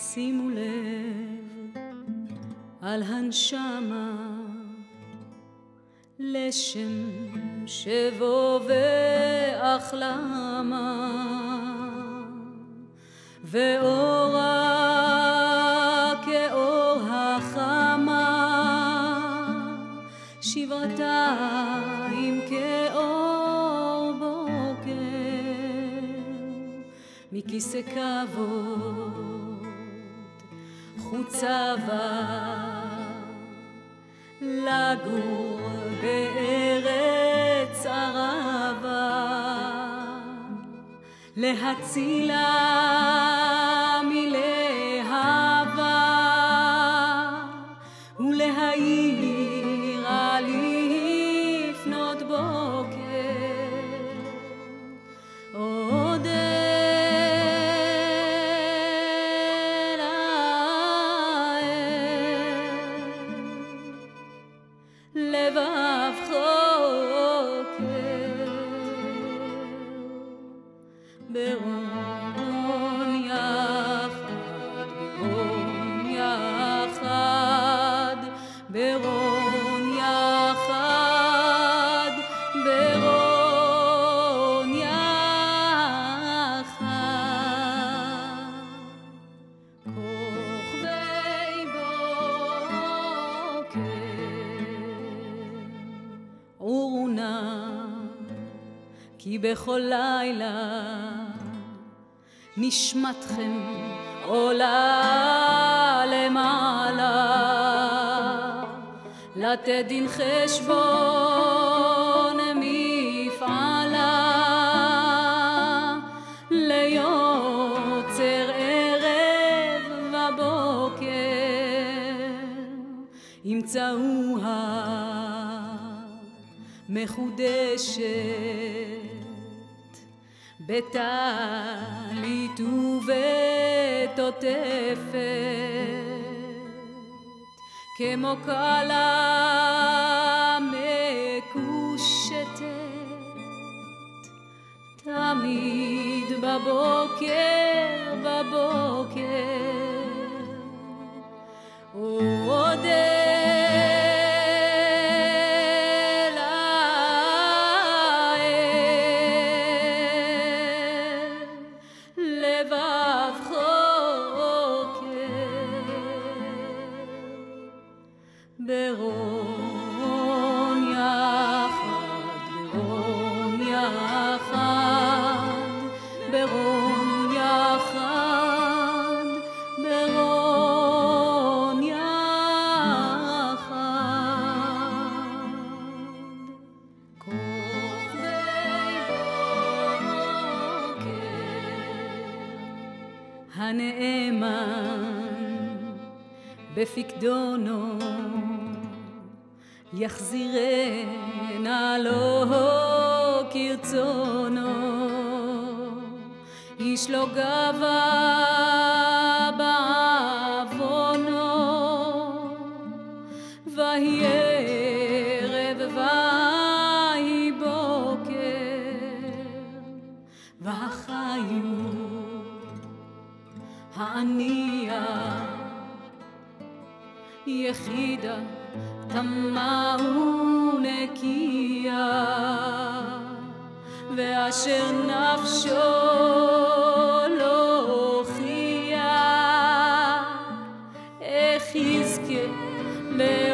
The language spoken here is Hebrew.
שימו לב על הנשמה לשם שבו והחלמה ואורה כאור החמה שבעתיים כאור בוקר מכיסא כבוד חוצה לגור בארץ ערבה. להצילה ברון יחד, ברון יחד, ברון יחד, ברון יחד. כי בכל לילה נשמתכם עולה למעלה. לתת דין חשבון מפעלה. ליוצר ערב ובוקר ימצאוה מחודשת. בטלית ובתותפת כמו כלה מקושטת תמיד בבוקר בבוקר עוד ברון יחד, הנאמן בפקדונו יחזירנה לו כרצונו. איש לא גבה בעוונו ויהי ערב ויהי בוקר. והחיו הענייה יחידה טמא ונקייה, ואשר נפשו לא Let